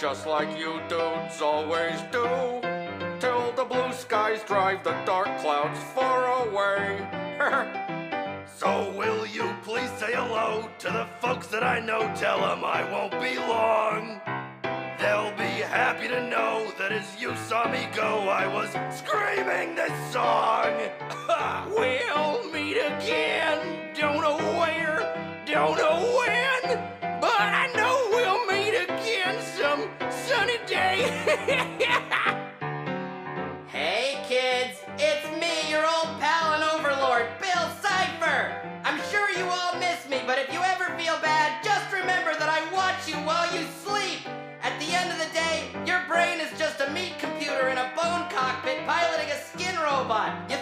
just like you dudes always do. Till the blue skies drive the dark clouds far away. So will you please say hello to the folks that I know? Tell them I won't be long. They'll be happy to know that as you saw me go, I was screaming this song. we'll meet again. Don't know where, don't know day. Hey kids, it's me, your old pal and overlord, Bill Cipher. I'm sure you all miss me, but if you ever feel bad, just remember that I watch you while you sleep. At the end of the day, your brain is just a meat computer in a bone cockpit piloting a skin robot. You